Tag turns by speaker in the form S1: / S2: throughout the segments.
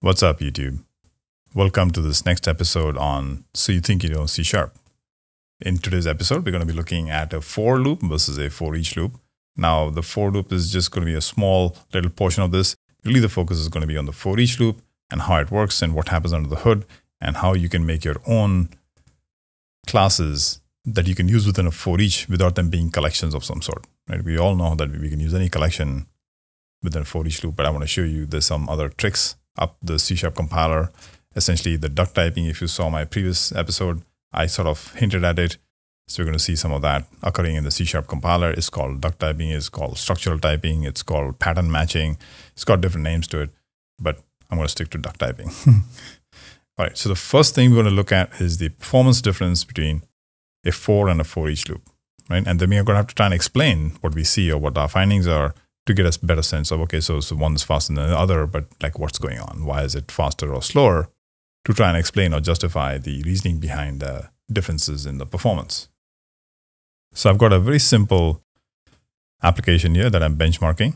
S1: What's up, YouTube? Welcome to this next episode on So You Think You Know C Sharp. In today's episode, we're going to be looking at a for loop versus a for each loop. Now, the for loop is just going to be a small little portion of this. Really, the focus is going to be on the for each loop and how it works and what happens under the hood and how you can make your own classes that you can use within a for each without them being collections of some sort. Right? We all know that we can use any collection within a for each loop, but I want to show you there's some other tricks up the C sharp compiler. Essentially, the duck typing, if you saw my previous episode, I sort of hinted at it. So we're going to see some of that occurring in the C sharp compiler. It's called duck typing, it's called structural typing, it's called pattern matching. It's got different names to it, but I'm going to stick to duck typing. All right, so the first thing we're going to look at is the performance difference between a for and a for each loop, right? And then we're going to have to try and explain what we see or what our findings are to get a better sense of okay, so, so one is faster than the other, but like what's going on? Why is it faster or slower? To try and explain or justify the reasoning behind the differences in the performance. So I've got a very simple application here that I'm benchmarking,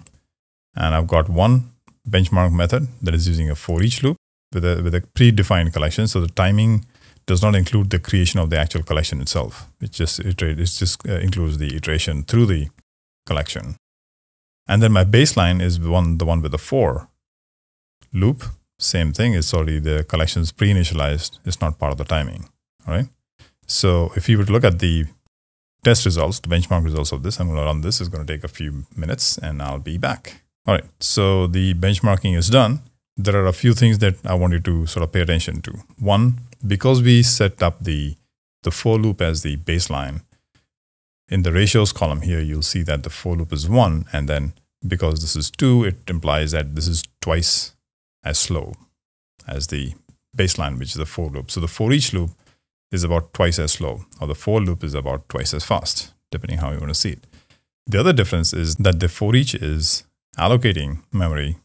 S1: and I've got one benchmark method that is using a for each loop with a with a predefined collection. So the timing does not include the creation of the actual collection itself. It just it just uh, includes the iteration through the collection. And then my baseline is one, the one with the for loop. Same thing. It's already the collection is pre-initialized. It's not part of the timing. All right. So if you would look at the test results, the benchmark results of this, I'm going to run this. It's going to take a few minutes and I'll be back. All right. So the benchmarking is done. There are a few things that I want you to sort of pay attention to. One, because we set up the, the for loop as the baseline, in the ratios column here, you'll see that the for loop is one. And then because this is two, it implies that this is twice as slow as the baseline, which is the for loop. So the for each loop is about twice as slow, or the for loop is about twice as fast, depending how you want to see it. The other difference is that the for each is allocating memory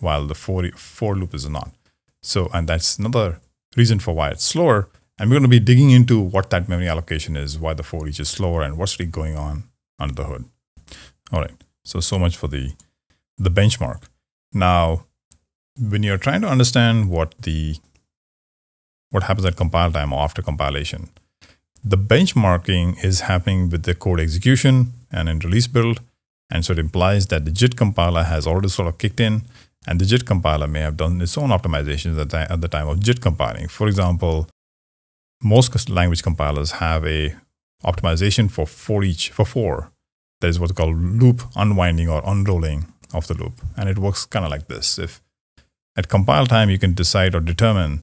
S1: while the for, for loop is not. So, and that's another reason for why it's slower and we're going to be digging into what that memory allocation is, why the for each is slower, and what's really going on under the hood. All right. So, so much for the, the benchmark. Now, when you're trying to understand what the what happens at compile time or after compilation, the benchmarking is happening with the code execution and in release build. And so it implies that the JIT compiler has already sort of kicked in, and the JIT compiler may have done its own optimizations at the, at the time of JIT compiling. For example, most language compilers have a optimization for for each for for that is what's called loop unwinding or unrolling of the loop. And it works kind of like this. If at compile time you can decide or determine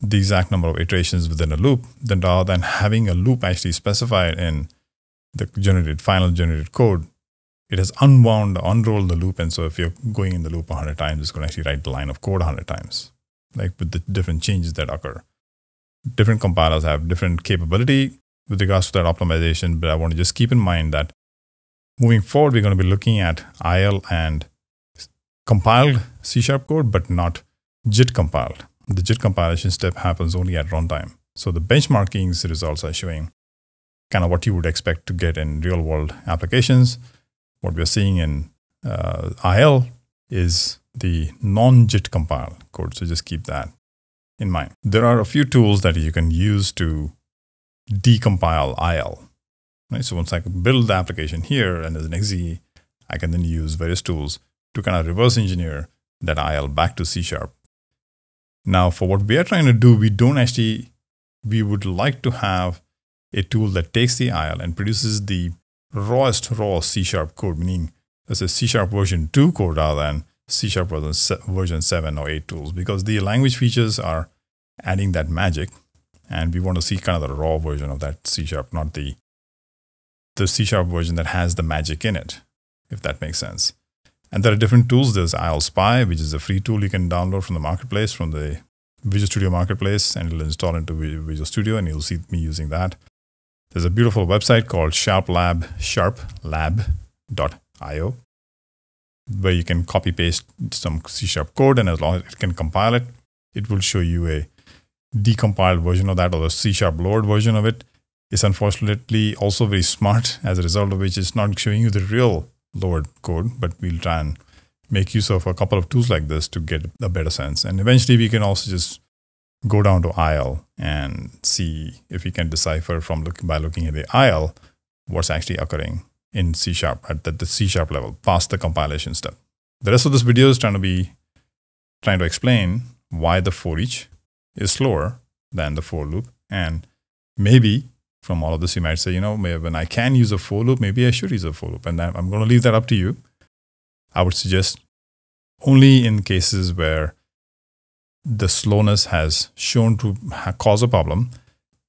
S1: the exact number of iterations within a loop then rather than having a loop actually specified in the generated final generated code it has unwound unrolled the loop. And so if you're going in the loop 100 times it's going to actually write the line of code 100 times like with the different changes that occur different compilers have different capability with regards to that optimization, but I want to just keep in mind that moving forward, we're going to be looking at IL and compiled C sharp code, but not JIT compiled. The JIT compilation step happens only at runtime. So the benchmarkings results are showing kind of what you would expect to get in real world applications. What we're seeing in uh, IL is the non JIT compiled code. So just keep that in mind. There are a few tools that you can use to decompile IL. Right? So once I build the application here and as an EXE, I can then use various tools to kind of reverse engineer that IL back to C sharp. Now, for what we are trying to do, we don't actually, we would like to have a tool that takes the IL and produces the rawest raw C sharp code, meaning let's say C sharp version 2 code rather than C sharp version 7 or 8 tools, because the language features are adding that magic. And we want to see kind of the raw version of that C sharp, not the the C sharp version that has the magic in it, if that makes sense. And there are different tools. There's IL Spy, which is a free tool you can download from the marketplace, from the Visual Studio Marketplace, and it'll install into Visual Studio, and you'll see me using that. There's a beautiful website called SharpLab, sharplab.io, where you can copy paste some C sharp code, and as long as it can compile it, it will show you a decompiled version of that or the C sharp lowered version of it is unfortunately also very smart, as a result of which it's not showing you the real lowered code, but we'll try and make use of a couple of tools like this to get a better sense. And eventually we can also just go down to IL and see if we can decipher from look, by looking at the IL what's actually occurring in C sharp at the, the C sharp level past the compilation step. The rest of this video is trying to be trying to explain why the for each is slower than the for loop and maybe from all of this you might say you know when i can use a for loop maybe i should use a for loop and i'm going to leave that up to you i would suggest only in cases where the slowness has shown to cause a problem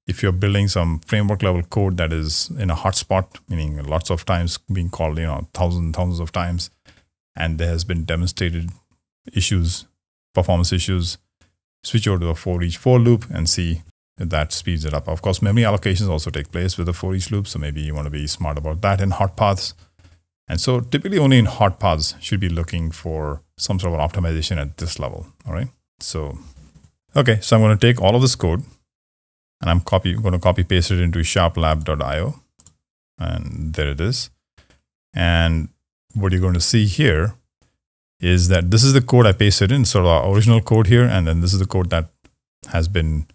S1: if you're building some framework level code that is in a hotspot meaning lots of times being called you know thousands thousands of times and there has been demonstrated issues performance issues switch over to a for each for loop and see if that speeds it up. Of course, memory allocations also take place with a for each loop. So maybe you want to be smart about that in hot paths. And so typically only in hot paths should be looking for some sort of optimization at this level. All right. So, okay. So I'm going to take all of this code and I'm copy, going to copy paste it into sharplab.io. And there it is. And what you're going to see here is that this is the code I pasted in, sort of our original code here, and then this is the code that has been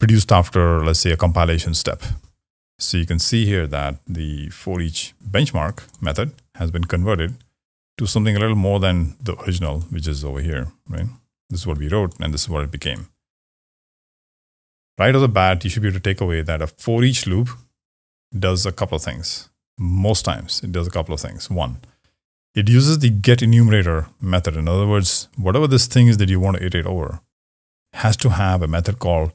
S1: produced after, let's say, a compilation step. So you can see here that the for each benchmark method has been converted to something a little more than the original, which is over here, right? This is what we wrote, and this is what it became. Right off the bat, you should be able to take away that a for each loop does a couple of things. Most times, it does a couple of things. One, it uses the get enumerator method. In other words, whatever this thing is that you want to iterate over has to have a method called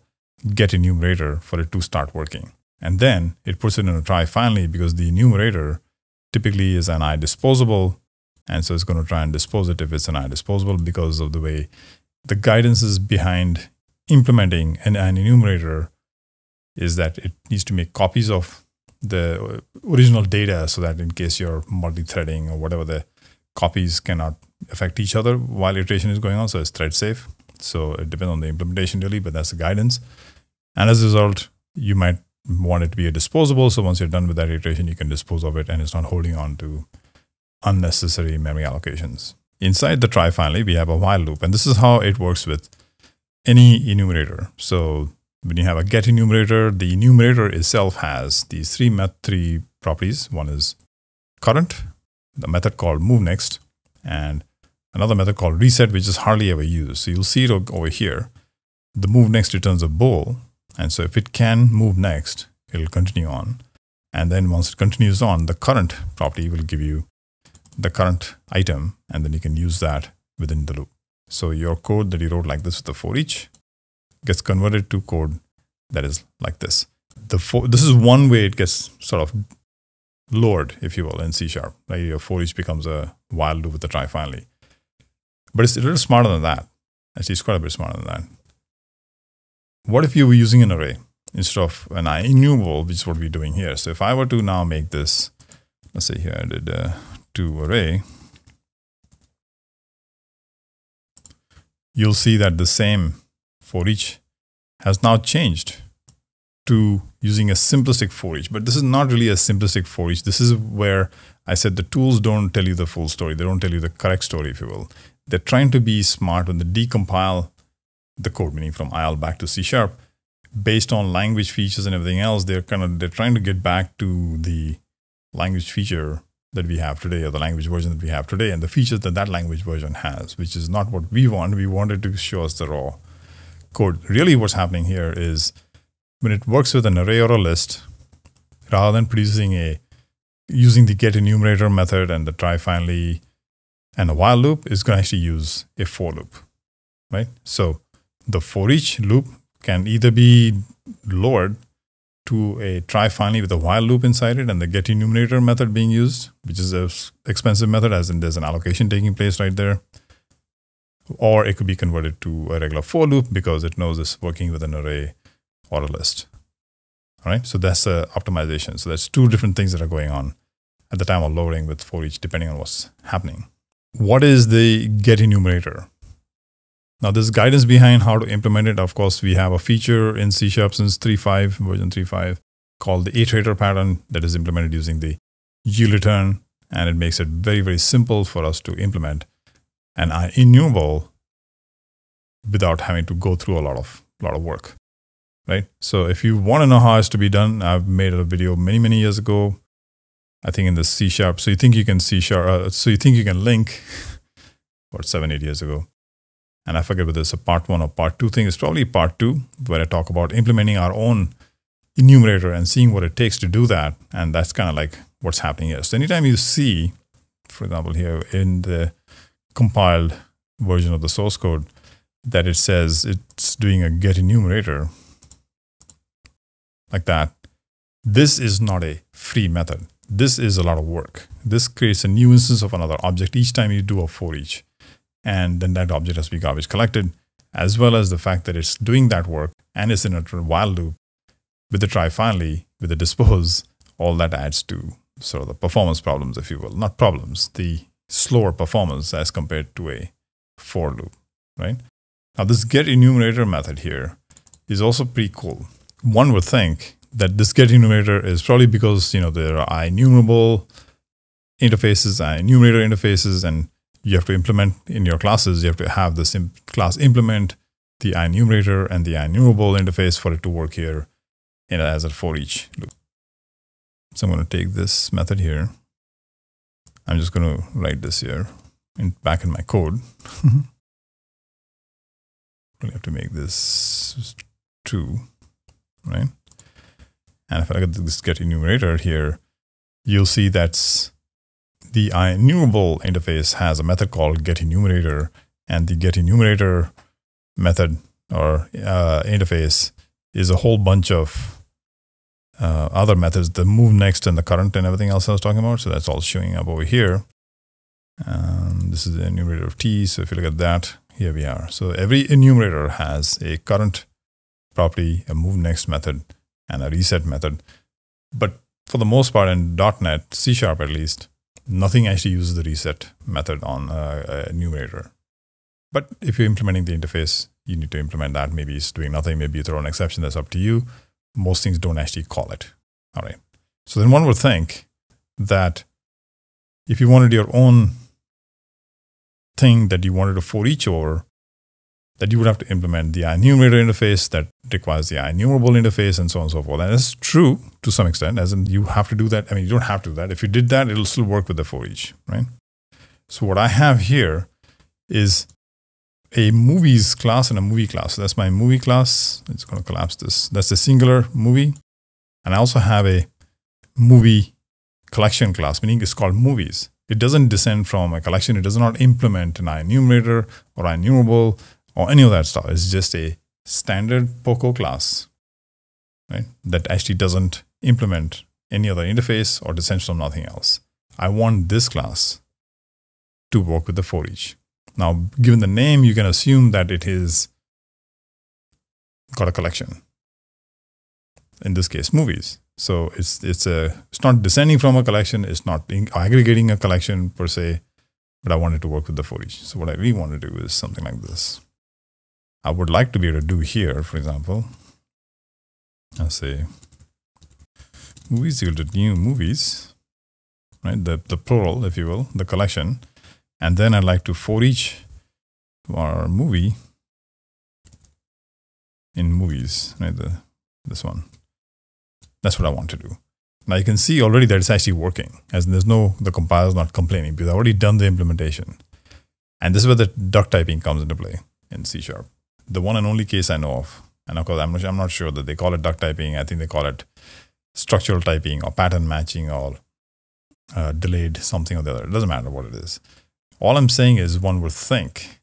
S1: get enumerator for it to start working. And then it puts it in a try finally because the enumerator typically is an idisposable. And so it's going to try and dispose it if it's an idisposable because of the way the guidance is behind implementing an, an enumerator is that it needs to make copies of the original data so that in case you're multi-threading or whatever the copies cannot affect each other while iteration is going on. So it's thread safe. So it depends on the implementation really but that's the guidance. And as a result you might want it to be a disposable. So once you're done with that iteration you can dispose of it and it's not holding on to unnecessary memory allocations. Inside the try finally we have a while loop. And this is how it works with any enumerator so when you have a get enumerator, the enumerator itself has these three met three properties. One is current, the method called move next, and another method called reset, which is hardly ever used. So you'll see it over here. The move next returns a bool, and so if it can move next, it'll continue on. And then once it continues on, the current property will give you the current item, and then you can use that within the loop. So your code that you wrote like this with the for each gets converted to code that is like this. The for, this is one way it gets sort of lowered, if you will, in C sharp. Right? Your for each becomes a while loop with the try finally. But it's a little smarter than that. Actually, it's quite a bit smarter than that. What if you were using an array instead of an enumerable, which is what we're doing here? So if I were to now make this, let's say here I did uh, a to array, you'll see that the same for each has now changed to using a simplistic for each. But this is not really a simplistic for each. This is where I said the tools don't tell you the full story. They don't tell you the correct story, if you will. They're trying to be smart when they decompile the code, meaning from IL back to C sharp, based on language features and everything else. They're kind of they're trying to get back to the language feature that we have today, or the language version that we have today, and the features that that language version has, which is not what we want. We wanted to show us the raw code. Really, what's happening here is when it works with an array or a list, rather than producing a using the get enumerator method and the try finally and a while loop is going to actually use a for loop, right? So the for each loop can either be lowered to a try finally with a while loop inside it and the get enumerator method being used, which is a expensive method, as in there's an allocation taking place right there or it could be converted to a regular for loop because it knows it's working with an array or a list. All right, so that's the optimization. So that's two different things that are going on at the time of lowering with for each, depending on what's happening. What is the get enumerator? Now, there's guidance behind how to implement it. Of course, we have a feature in C Sharp since 3.5, version 3.5, called the iterator pattern that is implemented using the yield return and it makes it very, very simple for us to implement an enumerable without having to go through a lot of lot of work. Right. So if you want to know how it's to be done, I've made a video many, many years ago. I think in the C sharp. So you think you can C sharp. Uh, so you think you can LINQ, or seven, eight years ago. And I forget whether it's a part one or part two thing. It's probably part two, where I talk about implementing our own enumerator and seeing what it takes to do that. And that's kind of like what's happening here. So anytime you see, for example, here in the compiled version of the source code, that it says it's doing a get enumerator like that, this is not a free method. This is a lot of work. This creates a new instance of another object each time you do a for each. And then that object has to be garbage collected, as well as the fact that it's doing that work and it's in a while loop with the try finally, with the dispose, all that adds to sort of the performance problems, if you will. Not problems, the slower performance as compared to a for loop, right? Now, this get enumerator method here is also pretty cool. One would think that this get enumerator is probably because you know there are IEnumerable interfaces, uh, IEnumerator interfaces, and you have to implement in your classes. You have to have this class implement the IEnumerator and the IEnumerable interface for it to work here in, as a for each loop. So I'm going to take this method here. I'm just going to write this here in, back in my code. we have to make this true, right? And if I look at this get enumerator here, you'll see that's the IEnumerable interface has a method called get enumerator, and the get enumerator method or uh, interface is a whole bunch of uh, other methods, the move next and the current and everything else I was talking about. So that's all showing up over here. Um, this is the enumerator of T. So if you look at that, here we are. So every enumerator has a current property, a move next method, and a reset method. But for the most part in .NET, C Sharp at least, nothing actually uses the reset method on a, a enumerator. But if you're implementing the interface, you need to implement that. Maybe it's doing nothing. Maybe you throw an exception. That's up to you. Most things don't actually call it. All right. So then one would think that if you wanted your own thing that you wanted to for each over, that you would have to implement the IEnumerator interface that requires the IEnumerable interface and so on and so forth. And it's true to some extent, as in you have to do that. I mean, you don't have to do that. If you did that, it'll still work with the for each, right? So what I have here is a movies class and a movie class. So that's my movie class. It's going to collapse this. That's the singular movie. And I also have a movie collection class, meaning it's called movies. It doesn't descend from a collection. It does not implement an IEnumerator or IEnumerable or any of that stuff. It's just a standard POCO class, right? That actually doesn't implement any other interface or descends from nothing else. I want this class to work with the for each. Now, given the name, you can assume that it is got a collection. In this case, movies. So it's it's a it's not descending from a collection. It's not aggregating a collection per se, but I wanted to work with the for each. So what I really want to do is something like this. I would like to be able to do here, for example. I'll say movies equal to new movies, right? The the plural, if you will, the collection, and then I'd like to for each our movie in movies, right? The this one. That's what I want to do. Now you can see already that it's actually working, as there's no, the compiler's not complaining because I've already done the implementation. And this is where the duck typing comes into play in C Sharp. The one and only case I know of, and of course I'm not, I'm not sure that they call it duck typing. I think they call it structural typing or pattern matching or uh, delayed something or the other. It doesn't matter what it is. All I'm saying is one would think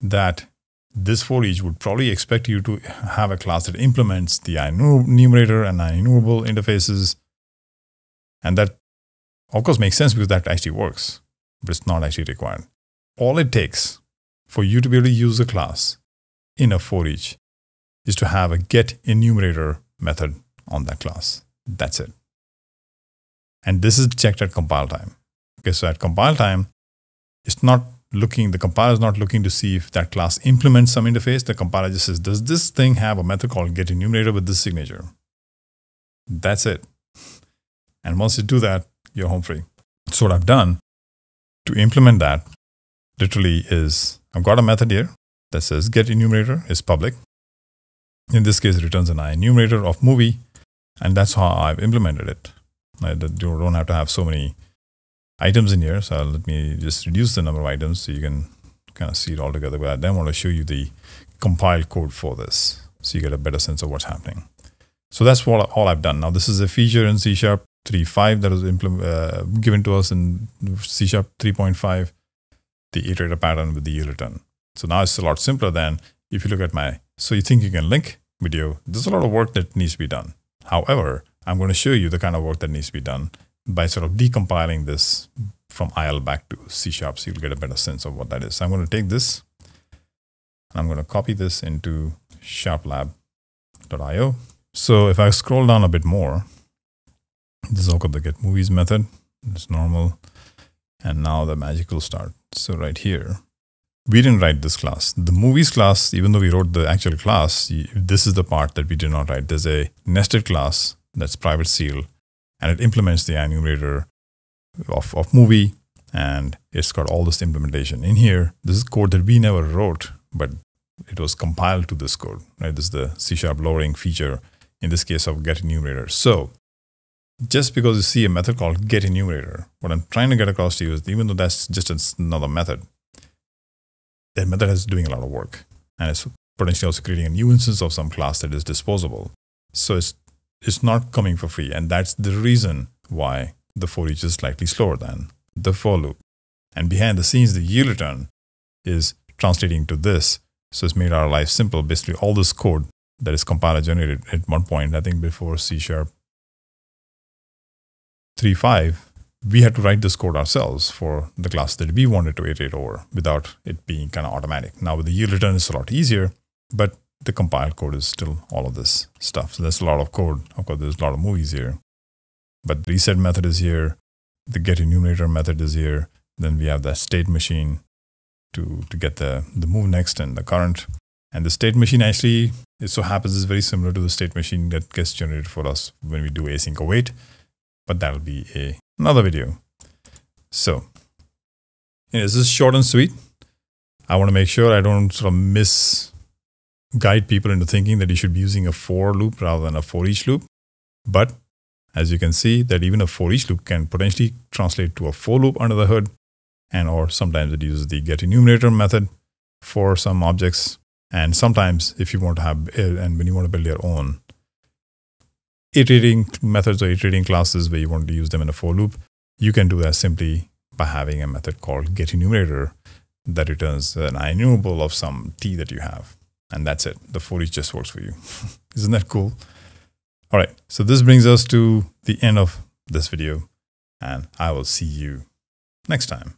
S1: that this for each would probably expect you to have a class that implements the enumerator and enumerable interfaces. And that, of course, makes sense because that actually works, but it's not actually required. All it takes for you to be able to use a class in a for each is to have a get enumerator method on that class. That's it. And this is checked at compile time. Okay, so at compile time, it's not looking, the compiler is not looking to see if that class implements some interface. The compiler just says, does this thing have a method called get enumerator with this signature? That's it. And once you do that, you're home free. So what I've done to implement that literally is I've got a method here that says get enumerator is public. In this case, returns an enumerator of movie, and that's how I've implemented it. I don't have to have so many items in here. So let me just reduce the number of items so you can kind of see it all together. But I then want to show you the compiled code for this so you get a better sense of what's happening. So that's what all I've done. Now this is a feature in C Sharp 3.5 that was uh, given to us in C Sharp 3.5, the iterator pattern with the return. So now it's a lot simpler than if you look at my so you think you can LINQ video. There's a lot of work that needs to be done. However, I'm going to show you the kind of work that needs to be done by sort of decompiling this from IL back to C sharp so you'll get a better sense of what that is. So I'm going to take this and I'm going to copy this into sharplab.io. So if I scroll down a bit more, this is also the get movies method. It's normal. And now the magic will start. So right here, we didn't write this class. The movies class, even though we wrote the actual class, this is the part that we did not write. There's a nested class that's private sealed, and it implements the enumerator of, of movie, and it's got all this implementation. In here, this is code that we never wrote, but it was compiled to this code, right? This is the C sharp lowering feature, in this case of get enumerator. So just because you see a method called get enumerator, what I'm trying to get across to you is even though that's just another method, that method is doing a lot of work and it's potentially also creating a new instance of some class that is disposable. So it's it's not coming for free. And that's the reason why the for each is slightly slower than the for loop. And behind the scenes, the yield return is translating to this. So it's made our life simple. Basically, all this code that is compiler generated at one point, I think before C sharp 3.5, we had to write this code ourselves for the class that we wanted to iterate over without it being kind of automatic. Now with the yield return, it's a lot easier, but the compiled code is still all of this stuff. So there's a lot of code. Of course, there's a lot of movies here, but the reset method is here. The get enumerator method is here. Then we have the state machine to, to get the, the move next and the current. And the state machine actually, it so happens is very similar to the state machine that gets generated for us when we do async await but that'll be a, another video. So, you know, this is short and sweet. I want to make sure I don't sort of miss guide people into thinking that you should be using a for loop rather than a for each loop. But as you can see that even a for each loop can potentially translate to a for loop under the hood and or sometimes it uses the get enumerator method for some objects and sometimes if you want to have and when you want to build your own iterating methods or iterating classes where you want to use them in a for loop, you can do that simply by having a method called getEnumerator that returns an enumerable of some t that you have. And that's it. The for each just works for you. Isn't that cool? All right. So this brings us to the end of this video and I will see you next time.